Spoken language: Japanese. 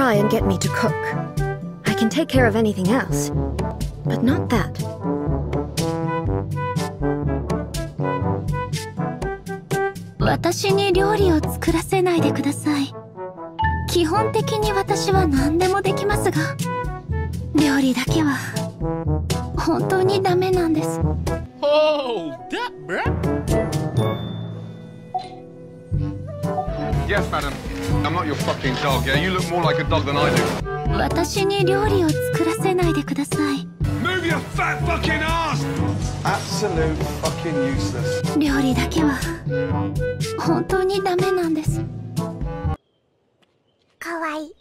try and get me to cook. I can take care of anything else, but not that. 私に料理を作らせないでください基本的に私は何でもできますが料理だけは本当にダメなんです Oh, that, bruh. Yes, madam. I'm not your fucking dog, yeah? You look more like a dog than I do. 私に料理を作らせないでください Move your fat fucking ass! Absolute fucking useless. 料理だけは本当にダメなんですかわいい